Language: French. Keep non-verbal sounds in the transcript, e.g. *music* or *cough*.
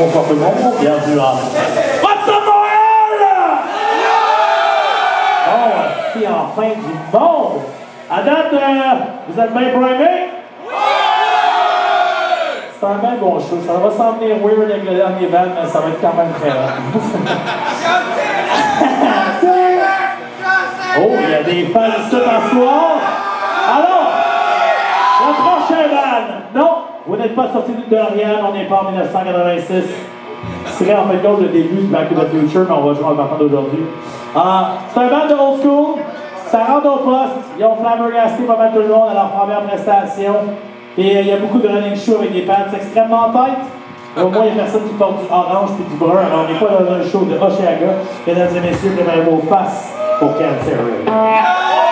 Bonsoir tout le monde, bienvenue à up Montréal? Bon, c'est enfin du monde. À date, euh, vous êtes bien primés? C'est un bien bon show. Ça va sembler weird avec le dernier band, mais ça va être quand même très bon. *laughs* *laughs* oh, il y a des fans ici ce soir. Vous n'êtes pas sorti de Dorian, on n'est pas en 1986. Ce serait en fait le début de Back to the Future, mais on va jouer en partant d'aujourd'hui. Ah, c'est un band de old school. Ça rentre au poste. Ils ont flabbergasté pas mal tout le monde à leur première prestation. Et euh, il y a beaucoup de running show avec des pants extrêmement têtes. Au moins, il y a personne qui porte du orange puis du brun. Alors, on n'est pas dans un show de Oshaga. Mesdames et messieurs, préparez vos faces au cancer.